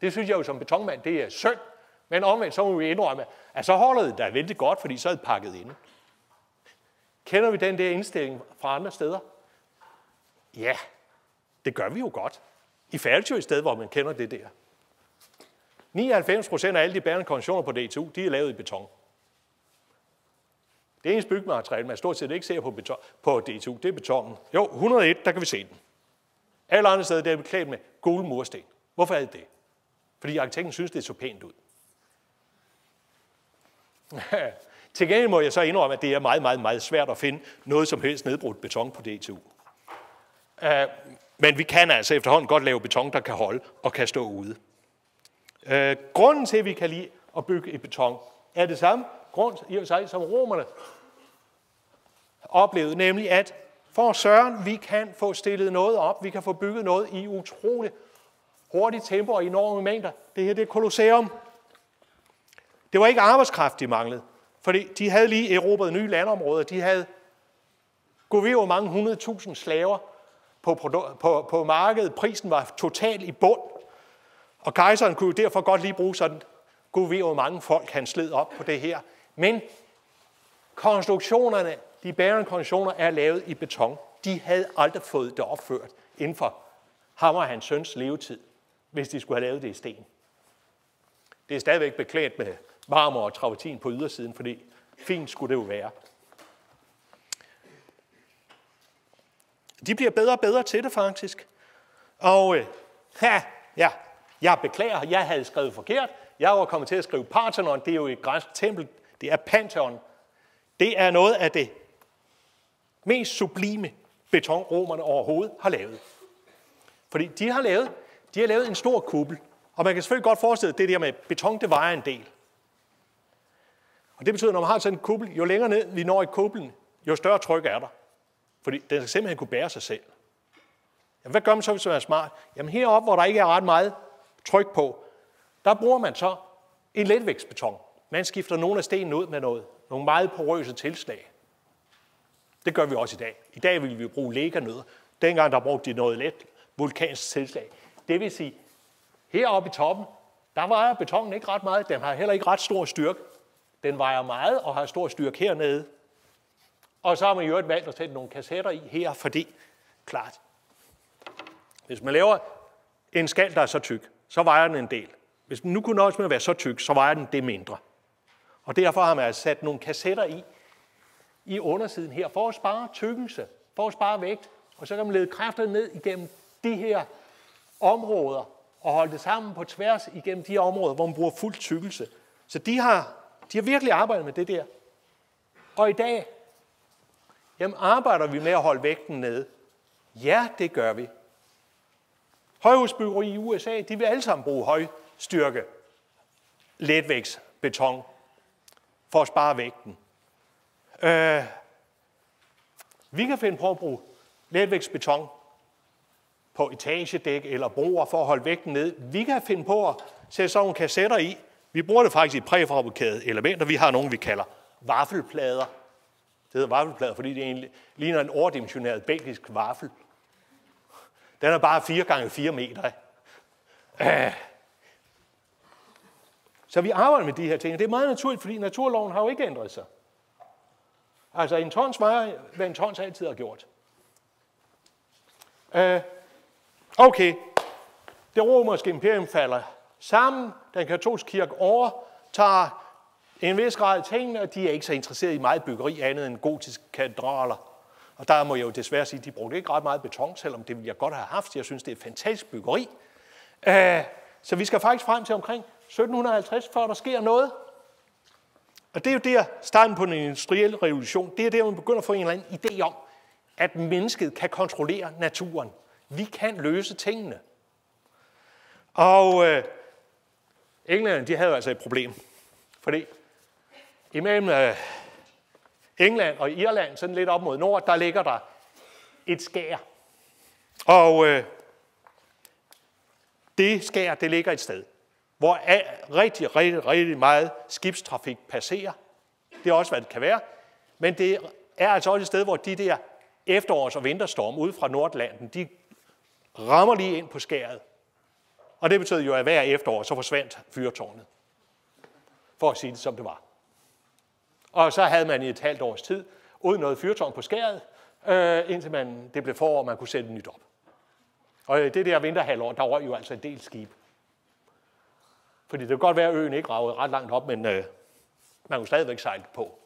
[SPEAKER 1] det synes jeg jo som betonmand, det er synd. Men omvendt, så må vi indrømme, at så holder det da vældig godt, fordi så er det pakket inde. Kender vi den der indstilling fra andre steder? Ja, det gør vi jo godt. I Færdsjø i et sted, hvor man kender det der. 99 procent af alle de bærende konventioner på DTU, de er lavet i beton. Det eneste byggemateriale, man stort set ikke ser på, beton, på DTU, det er betonen. Jo, 101, der kan vi se den. Alle andre steder, der er beklædt med gule mursten. Hvorfor er det det? Fordi arkitekten synes, det så pænt ud. [LAUGHS] Til gengæld må jeg så indrømme, at det er meget, meget, meget svært at finde noget som helst nedbrudt beton på DTU. Uh, øh, men vi kan altså efterhånden godt lave beton, der kan holde og kan stå ude. Øh, grunden til, at vi kan lide at bygge i beton, er det samme grund i og sig, som romerne oplevede, nemlig at for Søren, vi kan få stillet noget op, vi kan få bygget noget i utroligt hurtigt tempo og enorme mængder. Det her det er Colosseum. Det var ikke arbejdskraft, de manglede. Fordi de havde lige erobret nye landområder. De havde gået ved hvor mange hundredtusind slaver på, på, på markedet. Prisen var totalt i bund. Og kejseren kunne derfor godt lige bruge sådan, gud ved hvor mange folk han sled op på det her. Men konstruktionerne, de bærende konstruktioner, er lavet i beton. De havde aldrig fået det opført inden for ham og hans søns levetid, hvis de skulle have lavet det i sten. Det er stadigvæk beklædt med marmor og travertin på ydersiden, fordi fint skulle det jo være. De bliver bedre og bedre til det faktisk. Og øh, ja, ja, jeg beklager, jeg havde skrevet forkert. Jeg var kommet til at skrive Parthenon, det er jo et græsk tempel, det er Pantheon. Det er noget af det mest sublime beton, romerne overhovedet har lavet. Fordi de har lavet, de har lavet en stor kuppel. Og man kan selvfølgelig godt forestille sig, det der med beton, det vejer en del. Og det betyder, at når man har sådan en kuppel, jo længere ned vi når i kuppelen, jo større tryk er der. Fordi den skal simpelthen kunne bære sig selv. Jamen, hvad gør man så, hvis man er smart? Jamen heroppe, hvor der ikke er ret meget tryk på, der bruger man så en letvægtsbeton. Man skifter nogle af stenene ud med noget, nogle meget porøse tilslag. Det gør vi også i dag. I dag vil vi bruge leganødder. Dengang der brugte de noget let vulkansk tilslag. Det vil sige, Heroppe i toppen, der vejer betonen ikke ret meget. Den har heller ikke ret stor styrke. Den vejer meget og har stor styrke hernede. Og så har man jo et valgt at sætte nogle kassetter i her, fordi, klart, hvis man laver en skal, der er så tyk, så vejer den en del. Hvis den nu kunne nøjes med at være så tyk, så vejer den det mindre. Og derfor har man altså sat nogle kassetter i, i undersiden her, for at spare tykkelse, for at spare vægt, og så kan man lede kræfter ned igennem de her områder, og holde det sammen på tværs igennem de her områder, hvor man bruger fuld tykkelse. Så de har, de har virkelig arbejdet med det der. Og i dag, jamen arbejder vi med at holde vægten nede. Ja, det gør vi. Højhusbyggeri i USA, de vil alle sammen bruge højstyrke letvægtsbeton for at spare vægten. Øh, vi kan finde på at bruge letvægtsbeton på etagedæk eller broer for at holde vægten ned. Vi kan finde på at sætte sådan nogle kassetter i. Vi bruger det faktisk i præfabrikerede elementer. Vi har nogle, vi kalder vaffelplader. Det hedder vaffelplader, fordi det egentlig ligner en overdimensioneret belgisk vaffel. Den er bare 4 gange 4 meter. Så vi arbejder med de her ting. Det er meget naturligt, fordi naturloven har jo ikke ændret sig. Altså en tons vejer, hvad en tons altid har gjort. Øh. Okay, det romerske imperium falder sammen. Den katolske kirke overtager en vis grad af tingene, og de er ikke så interesseret i meget byggeri andet end gotiske katedraler. Og der må jeg jo desværre sige, at de brugte ikke ret meget beton, selvom det ville jeg godt have haft. Jeg synes, det er fantastisk byggeri. Øh, så vi skal faktisk frem til omkring 1750, før der sker noget. Og det er jo der, starten på den industrielle revolution, det er der, man begynder at få en eller anden idé om, at mennesket kan kontrollere naturen. Vi kan løse tingene. Og øh, englænderne, de havde altså et problem. Fordi imellem øh, England og Irland, sådan lidt op mod nord, der ligger der et skær. Og øh, det skær, det ligger et sted, hvor rigtig, rigtig, rigtig meget skibstrafik passerer. Det er også, hvad det kan være. Men det er altså også et sted, hvor de der efterårs- og vinterstorm ude fra Nordlanden, de rammer lige ind på skæret. Og det betød jo, at hver efterår, så forsvandt fyrtårnet. For at sige det, som det var. Og så havde man i et halvt års tid uden noget fyrtårn på skæret, øh, indtil man, det blev forår, og man kunne sætte nyt op. Og øh, det der vinterhalvår, der røg jo altså en del skib. Fordi det kan godt være, at øen ikke ragede ret langt op, men øh, man kunne stadigvæk sejle på.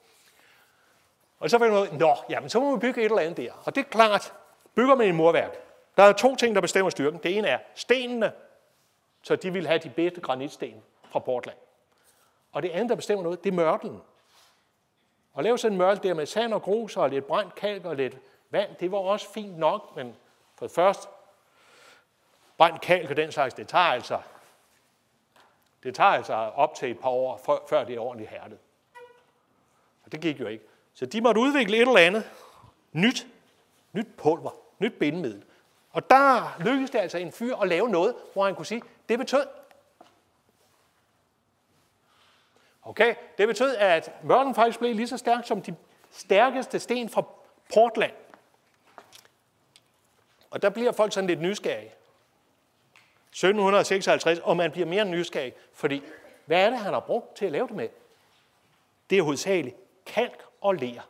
[SPEAKER 1] Og så finder man ud, nå, jamen så må vi bygge et eller andet der. Og det er klart, bygger man en murværk, der er to ting, der bestemmer styrken. Det ene er stenene, så de vil have de bedste granitsten fra Portland. Og det andet, der bestemmer noget, det er mørtelen. Og lave sådan en mørtel der med sand og grus og lidt brændt kalk og lidt vand, det var også fint nok, men for det første, brændt kalk og den slags, det tager altså, det tager altså op til et par år, før det er ordentligt hærdet. Og det gik jo ikke. Så de måtte udvikle et eller andet nyt, nyt pulver, nyt bindemiddel. Og der lykkedes det altså en fyr at lave noget, hvor han kunne sige, det betød. Okay, det betød, at mørken faktisk blev lige så stærk som de stærkeste sten fra Portland. Og der bliver folk sådan lidt nysgerrige. 1756, og man bliver mere nysgerrig, fordi hvad er det, han har brugt til at lave det med? Det er hovedsageligt kalk og ler,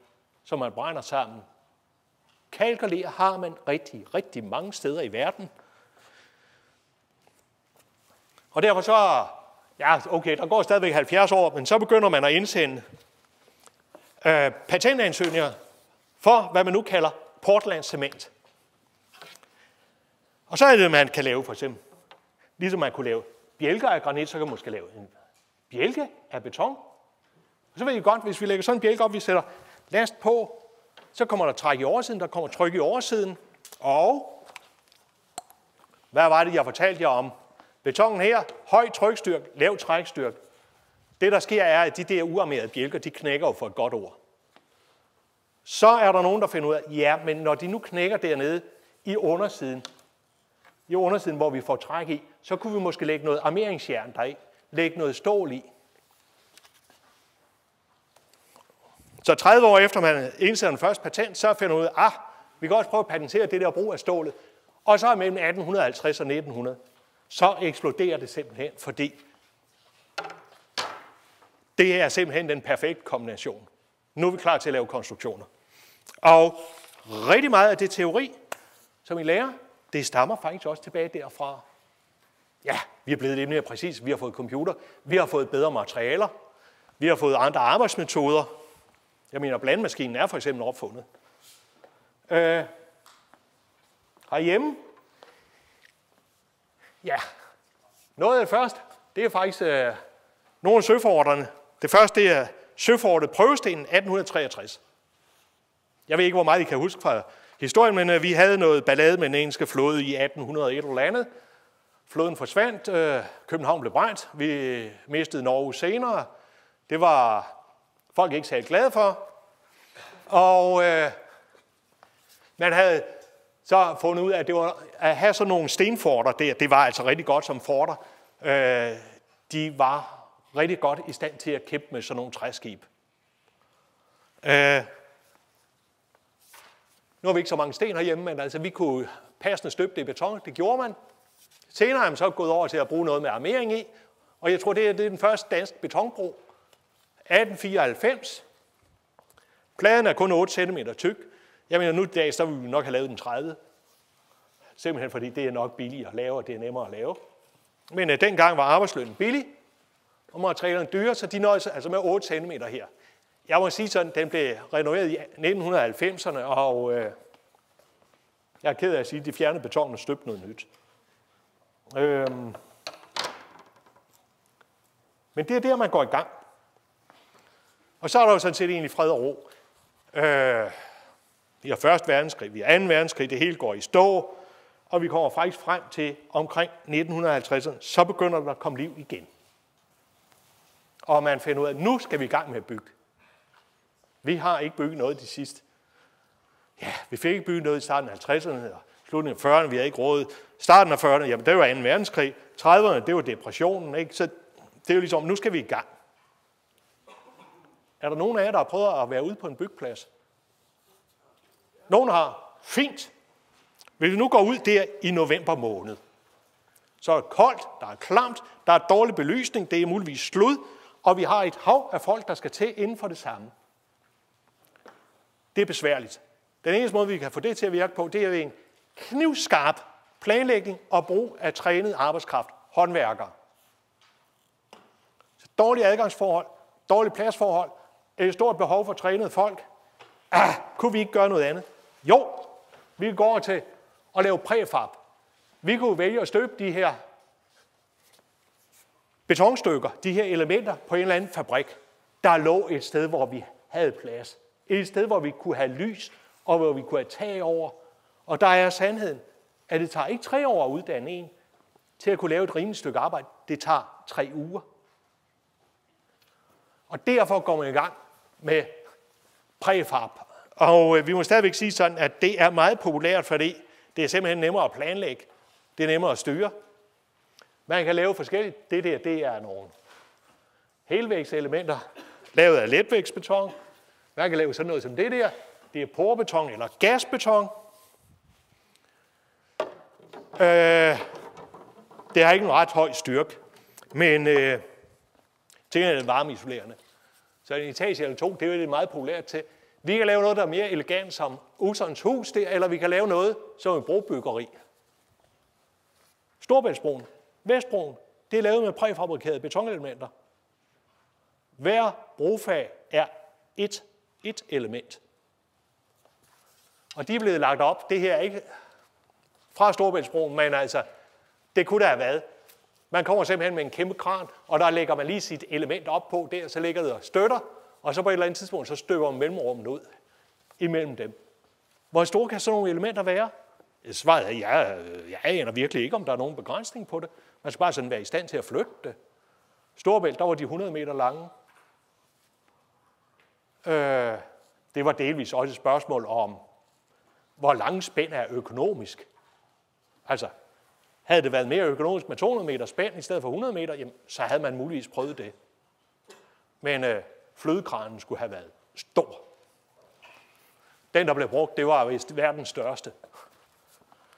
[SPEAKER 1] som man brænder sammen Kalk og ler har man rigtig, rigtig mange steder i verden. Og derfor så, ja okay, der går stadigvæk 70 år, men så begynder man at indsende øh, patentansøgninger for, hvad man nu kalder Portland cement. Og så er det, man kan lave for eksempel. Ligesom man kunne lave bjælker af granit, så kan man måske lave en bjælke af beton. Og så ved I godt, hvis vi lægger sådan en bjælke op, vi sætter last på, så kommer der træk i oversiden, der kommer tryk i oversiden, og hvad var det, jeg fortalte jer om? Betongen her, høj trykstyrke, lav trækstyrke. Det, der sker, er, at de der uarmerede bjælker, de knækker jo for et godt ord. Så er der nogen, der finder ud af, ja, men når de nu knækker dernede i undersiden, i undersiden, hvor vi får træk i, så kunne vi måske lægge noget armeringsjern deri, lægge noget stål i. Så 30 år efter man indsætter den første patent, så finder man ud af, ah, vi kan også prøve at patentere det der brug af stålet. Og så mellem 1850 og 1900, så eksploderer det simpelthen, fordi det er simpelthen den perfekte kombination. Nu er vi klar til at lave konstruktioner. Og rigtig meget af det teori, som I lærer, det stammer faktisk også tilbage derfra. Ja, vi er blevet lidt mere præcis. Vi har fået computer. Vi har fået bedre materialer. Vi har fået andre arbejdsmetoder. Jeg mener, blandmaskinen er for eksempel opfundet. Øh, herhjemme, ja, noget af det første, det er faktisk øh, nogle af søfororderne. Det første, det er søforordet Prøvestenen 1863. Jeg ved ikke, hvor meget I kan huske fra historien, men øh, vi havde noget ballade med den engelske flåde i 1801 eller andet. Floden forsvandt, øh, København blev brændt, vi mistede Norge senere. Det var folk ikke særlig glade for. Og øh, man havde så fundet ud af, at, det var, at have sådan nogle stenforter der, det var altså rigtig godt som forter. Øh, de var rigtig godt i stand til at kæmpe med sådan nogle træskib. Øh, nu har vi ikke så mange sten herhjemme, men altså, vi kunne passende støbe det i beton. Det gjorde man. Senere er man så gået over til at bruge noget med armering i, og jeg tror, det er, det er den første danske betonbro. 1894. Pladen er kun 8 cm tyk. Jeg mener, nu i dag, så vil vi nok have lavet den 30. Simpelthen fordi det er nok billigere at lave, og det er nemmere at lave. Men øh, dengang var arbejdslønnen billig, og materialerne dyre, så de nøjes altså med 8 cm her. Jeg må sige sådan, den blev renoveret i 1990'erne, og øh, jeg er ked af at sige, at de fjernede betonen og støbte noget nyt. Øhm. Men det er der, man går i gang. Og så er der jo sådan set egentlig fred og ro. Øh, vi har første verdenskrig, vi har anden verdenskrig, det hele går i stå, og vi kommer faktisk frem til omkring 1950'erne, så begynder der at komme liv igen. Og man finder ud af, at nu skal vi i gang med at bygge. Vi har ikke bygget noget de sidste. Ja, vi fik ikke bygget noget i starten af 50'erne og slutningen af 40'erne. Vi havde ikke råd. Starten af 40'erne, jamen det var 2. verdenskrig. 30'erne, det var depressionen. Ikke? Så det er jo ligesom, nu skal vi i gang. Er der nogen af jer, der har prøvet at være ude på en byggeplads? Nogen har. Fint. Hvis vi nu går ud der i november måned, så er det koldt, der er klamt, der er dårlig belysning, det er muligvis slud, og vi har et hav af folk, der skal til inden for det samme. Det er besværligt. Den eneste måde, vi kan få det til at virke på, det er ved en knivskarp planlægning og brug af trænet arbejdskraft, håndværkere. Så dårlige adgangsforhold, dårlige pladsforhold, et stort behov for trænede folk. Ah, kunne vi ikke gøre noget andet? Jo, vi går til at lave præfab. Vi kunne vælge at støbe de her betonstykker, de her elementer på en eller anden fabrik, der lå et sted, hvor vi havde plads. Et sted, hvor vi kunne have lys, og hvor vi kunne have tag over. Og der er sandheden, at det tager ikke tre år at uddanne en til at kunne lave et rimeligt stykke arbejde. Det tager tre uger. Og derfor går man i gang med præfab. Og øh, vi må stadigvæk sige sådan, at det er meget populært, fordi det er simpelthen nemmere at planlægge. Det er nemmere at styre. Man kan lave forskelligt. Det der, det er nogle helvægselementer, lavet af letvægtsbeton. Man kan lave sådan noget som det der. Det er porbeton eller gasbeton. Øh, det har ikke en ret høj styrke, men øh, det er varmeisolerende. Så en etage eller to, det er jo meget populært til. Vi kan lave noget, der er mere elegant som Usons hus der, eller vi kan lave noget som en brobyggeri. Storbæltsbroen, Vestbroen, det er lavet med præfabrikerede betonelementer. Hver brofag er et, et element. Og de er blevet lagt op. Det her er ikke fra Storbæltsbroen, men altså, det kunne der have været. Man kommer simpelthen med en kæmpe kran, og der lægger man lige sit element op på der, så ligger der støtter, og så på et eller andet tidspunkt, så støver mellemrummet ud imellem dem. Hvor store kan sådan nogle elementer være? Svaret er, ja, jeg aner virkelig ikke, om der er nogen begrænsning på det. Man skal bare sådan være i stand til at flytte det. Storbælt, der var de 100 meter lange. Øh, det var delvis også et spørgsmål om, hvor lang spænd er økonomisk. Altså, havde det været mere økonomisk med 200 meter spænd i stedet for 100 meter, jamen, så havde man muligvis prøvet det. Men øh, flødekranen skulle have været stor. Den, der blev brugt, det var vist verdens største.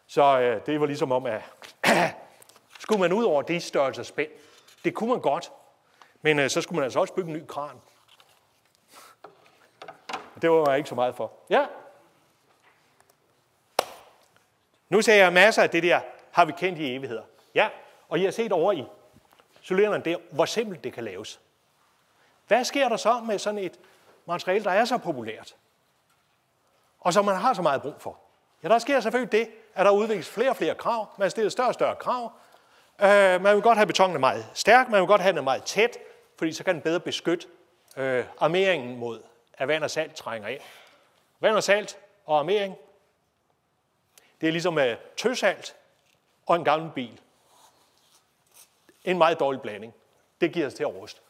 [SPEAKER 1] Så øh, det var ligesom om, at [CLEARS THROAT] skulle man ud over det størrelse spænd. Det kunne man godt, men øh, så skulle man altså også bygge en ny kran. Det var jeg ikke så meget for. Ja. Nu ser jeg masser af det der, har vi kendt i evigheder. Ja, og I har set over i cylinderen der, hvor simpelt det kan laves. Hvad sker der så med sådan et materiale, der er så populært? Og som man har så meget brug for? Ja, der sker selvfølgelig det, at der udvikles flere og flere krav. Man stiller større og større krav. Øh, man vil godt have betonen meget stærk, man vil godt have den meget tæt, fordi så kan den bedre beskytte øh, armeringen mod, at vand og salt trænger ind. Vand og salt og armering, det er ligesom uh, tøsalt og en gammel bil. En meget dårlig blanding. Det giver os til at ruste.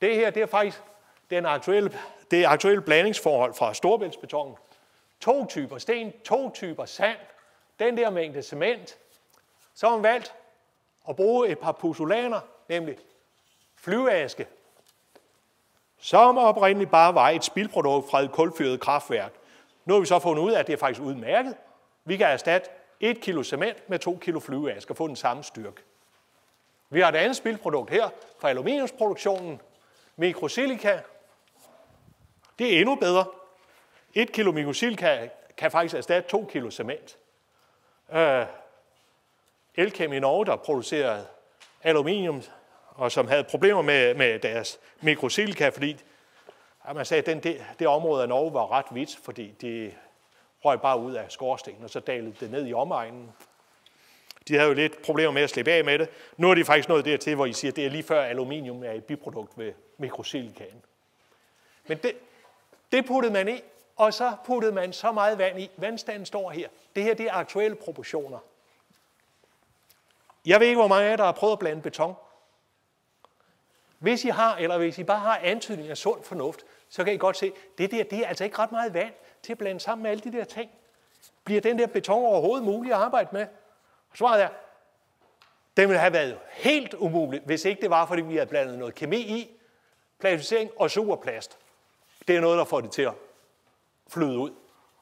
[SPEAKER 1] Det her, det er faktisk den aktuelle, det aktuelle blandingsforhold fra Storbæltsbetonen. To typer sten, to typer sand, den der mængde cement. Så har man valgt at bruge et par pusulaner, nemlig flyveaske, som oprindeligt bare var et spildprodukt fra et kulfyret kraftværk. Nu har vi så fundet ud af, at det er faktisk udmærket. Vi kan erstatte 1 kilo cement med 2 kilo flyveaske og få den samme styrke. Vi har et andet spildprodukt her fra aluminiumsproduktionen, mikrosilica. Det er endnu bedre. 1 kilo mikrosilica kan faktisk erstatte 2 kilo cement. Øh, Elkem i Norge, der producerede aluminium, og som havde problemer med, med deres mikrosilica, fordi at man sagde, at den, det, det område af Norge var ret hvidt, fordi det røg bare ud af skorstenen, og så dalede det ned i omegnen. De havde jo lidt problemer med at slippe af med det. Nu er de faktisk nået dertil, hvor I siger, at det er lige før aluminium er et biprodukt ved mikrosilikan. Men det, det puttede man i, og så puttede man så meget vand i. Vandstanden står her. Det her det er aktuelle proportioner. Jeg ved ikke, hvor mange af jer, der har prøvet at blande beton. Hvis I har, eller hvis I bare har antydning af sund fornuft, så kan I godt se, det der, det er altså ikke ret meget vand til at blande sammen med alle de der ting. Bliver den der beton overhovedet mulig at arbejde med? Svaret er, den ville have været helt umuligt, hvis ikke det var, fordi vi havde blandet noget kemi i, plastificering og superplast. Det er noget, der får det til at flyde ud.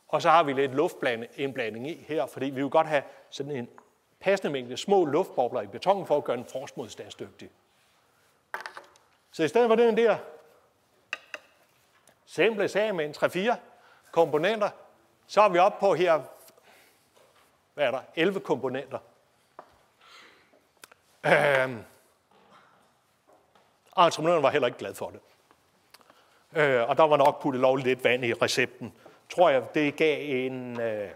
[SPEAKER 1] Og så har vi lidt luftindblanding i her, fordi vi vil godt have sådan en passende mængde små luftbobler i betonen for at gøre den frostmodstandsdygtig. Så i stedet for den der simple sag med en 3-4 komponenter, så er vi oppe på her, hvad er der, 11 komponenter. Øhm, entreprenøren var heller ikke glad for det. Øh, og der var nok puttet lovligt lidt vand i recepten. Tror jeg, det gav en... Øh,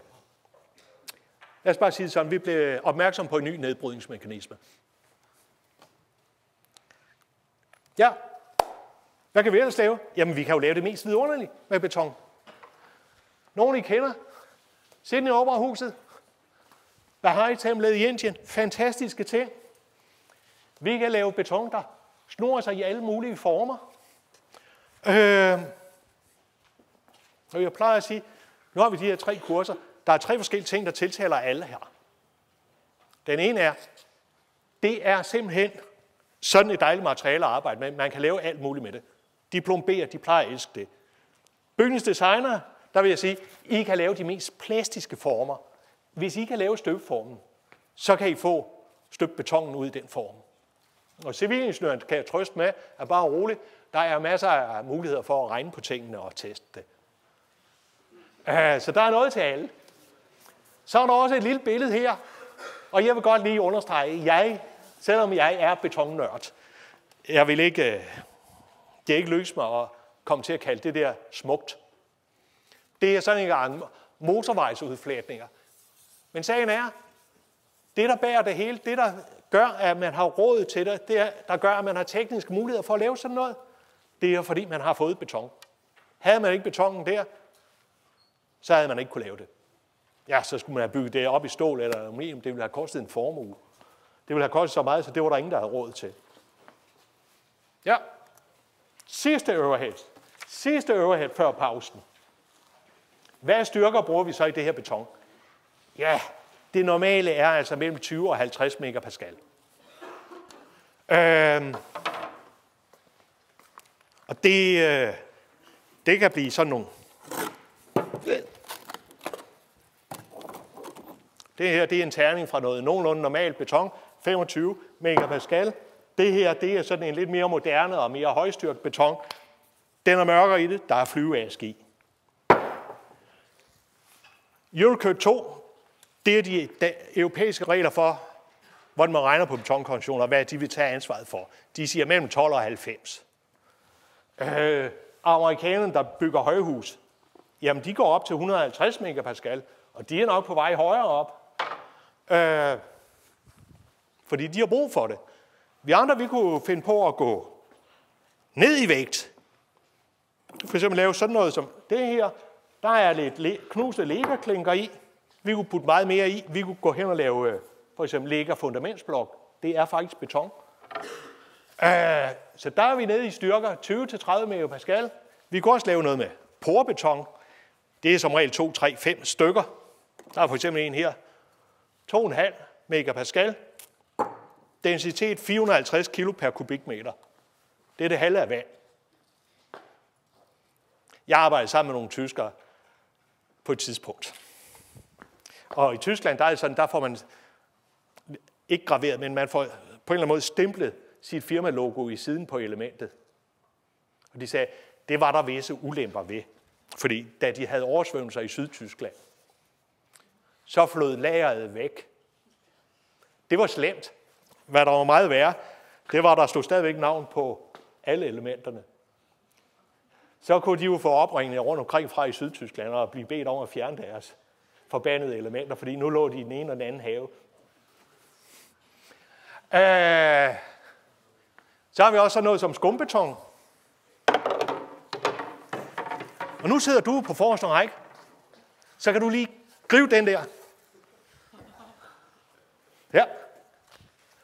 [SPEAKER 1] lad os bare sige det sådan, vi blev opmærksom på en ny nedbrydningsmekanisme. Ja, hvad kan vi ellers lave? Jamen, vi kan jo lave det mest vidunderlige med beton. Nogen I kender? Sydney Operahuset. Bahai Templet i Indien. Fantastiske ting. Vi kan lave beton, der snor sig i alle mulige former. Øh, og jeg plejer at sige, nu har vi de her tre kurser. Der er tre forskellige ting, der tiltaler alle her. Den ene er, det er simpelthen sådan et dejligt materiale at arbejde med. Man kan lave alt muligt med det. De plomberer, de plejer at elske det. Bygningsdesignere, der vil jeg sige, I kan lave de mest plastiske former. Hvis I kan lave støbeformen, så kan I få støbt betongen ud i den form. Og civilingeniøren kan jeg trøste med, at bare roligt, der er masser af muligheder for at regne på tingene og teste det. Øh, så der er noget til alle. Så er der også et lille billede her, og jeg vil godt lige understrege, at jeg, selvom jeg er betonnørd, jeg vil ikke, øh, det er ikke lykkes mig at komme til at kalde det der smukt. Det er sådan en gang motorvejsudflætninger. Men sagen er, det der bærer det hele, det der gør, at man har råd til det, det der gør, at man har tekniske muligheder for at lave sådan noget, det er fordi, man har fået beton. Havde man ikke betongen der, så havde man ikke kunne lave det. Ja, så skulle man have bygget det op i stål eller aluminium. Det ville have kostet en formue. Det ville have kostet så meget, så det var der ingen, der havde råd til. Ja. Sidste overhead. Sidste overhead før pausen. Hvad styrker bruger vi så i det her beton? Ja, det normale er altså mellem 20 og 50 megapascal. Øhm, og det, øh, det kan blive sådan nogle. Det her det er en terning fra noget nogenlunde normalt beton. 25 megapascal. Det her, det er sådan en lidt mere moderne og mere højstyrket beton. Den er mørkere i det, der er flyveask i. Eurocode 2, det er de europæiske regler for, hvordan man regner på betonkonstruktioner, og hvad de vil tage ansvaret for. De siger mellem 12 og 90. Øh, amerikanerne, der bygger højhus, jamen de går op til 150 megapascal, og de er nok på vej højere op. Øh, fordi de har brug for det. Vi andre, vi kunne finde på at gå ned i vægt. For eksempel lave sådan noget som det her. Der er lidt knuste lægerklinker i. Vi kunne putte meget mere i. Vi kunne gå hen og lave øh, for eksempel læger fundamentsblok. Det er faktisk beton. Uh, så der er vi nede i styrker 20-30 megapascal. Vi kunne også lave noget med porbeton. Det er som regel 2, 3, 5 stykker. Der er for eksempel en her. 2,5 megapascal. Densitet 450 kilo per kubikmeter. Det er det halve af vand. Jeg arbejder sammen med nogle tyskere på et tidspunkt. Og i Tyskland, der, er sådan, der får man ikke graveret, men man får på en eller anden måde stemplet sit firmalogo i siden på elementet. Og de sagde, det var der visse ulemper ved. Fordi da de havde oversvømmelser i Sydtyskland, så flød lageret væk. Det var slemt. Hvad der var meget værre, det var, at der stod stadigvæk navn på alle elementerne. Så kunne de jo få opringninger rundt omkring fra i Sydtyskland og blive bedt om at fjerne deres forbandede elementer, fordi nu lå de i den ene og den anden have. Øh, så har vi også noget som skumbeton. Og nu sidder du på forreste række. Så kan du lige gribe den der. Ja.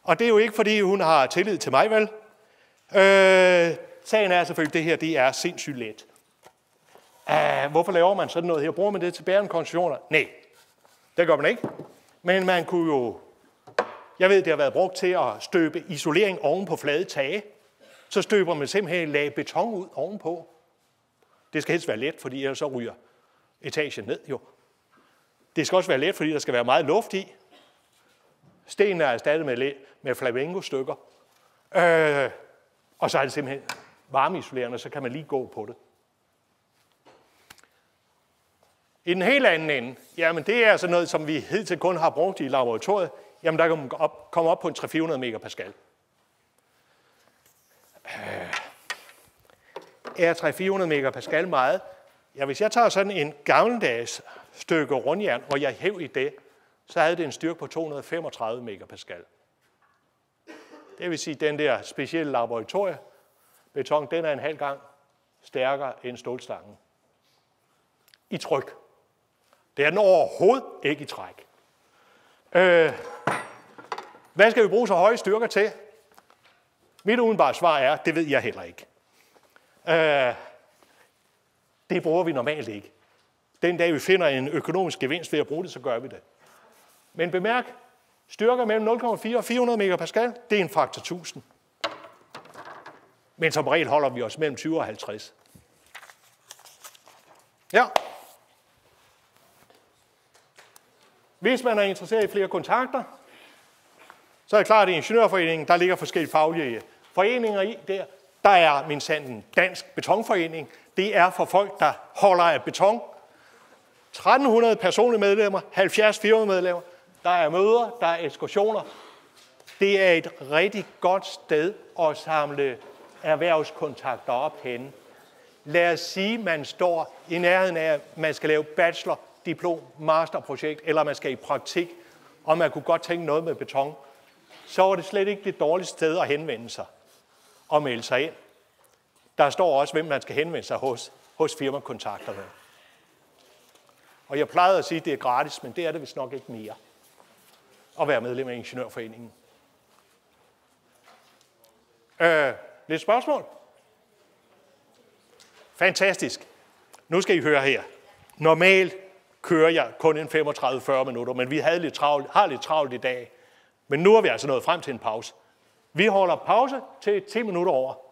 [SPEAKER 1] Og det er jo ikke, fordi hun har tillid til mig, vel? Øh, sagen er selvfølgelig, at det her det er sindssygt let. Uh, hvorfor laver man sådan noget her? Bruger man det til bærende konstruktioner? Nej, det gør man ikke. Men man kunne jo... Jeg ved, det har været brugt til at støbe isolering oven på flade tage. Så støber man simpelthen lag beton ud ovenpå. Det skal helst være let, fordi ellers så ryger etagen ned jo. Det skal også være let, fordi der skal være meget luft i. Stenen er erstattet med, med flamingo-stykker. Øh, og så er det simpelthen varmeisolerende, så kan man lige gå på det. I den helt anden ende, jamen det er altså noget, som vi hidtil kun har brugt i laboratoriet, jamen der kan man op, komme op på en 300-400 megapascal. Øh, er 300-400 megapascal meget? Ja, hvis jeg tager sådan en gammeldags stykke rundjern, og jeg hæv i det, så havde det en styrke på 235 megapascal. Det vil sige, at den der specielle laboratorie beton, den er en halv gang stærkere end stålstangen. I tryk. Det er den overhovedet ikke i træk. Øh, hvad skal vi bruge så høje styrker til? Mit udenbare svar er, det ved jeg heller ikke. Øh, det bruger vi normalt ikke. Den dag vi finder en økonomisk gevinst ved at bruge det, så gør vi det. Men bemærk, styrker mellem 0,4 og 400 megapascal, det er en faktor 1000. Men som regel holder vi os mellem 20 og 50. Ja. Hvis man er interesseret i flere kontakter, så er det klart, at i Ingeniørforeningen, der ligger forskellige faglige foreninger i der. Der er min sand en dansk betonforening. Det er for folk, der holder af beton. 1300 personlige medlemmer, 70 firmamedlemmer. Der er møder, der er ekskursioner. Det er et rigtig godt sted at samle erhvervskontakter op henne. Lad os sige, at man står i nærheden af, at man skal lave bachelor, diplom, masterprojekt, eller man skal i praktik, og man kunne godt tænke noget med beton, så var det slet ikke det dårligste sted at henvende sig og melde sig ind. Der står også, hvem man skal henvende sig hos, hos firmakontakterne. Og jeg plejede at sige, at det er gratis, men det er det vist nok ikke mere at være medlem af Ingeniørforeningen. Øh, lidt spørgsmål? Fantastisk. Nu skal I høre her. Normalt kører jeg kun en 35-40 minutter, men vi havde lidt travlt, har lidt travlt i dag. Men nu er vi altså nået frem til en pause. Vi holder pause til 10 minutter over.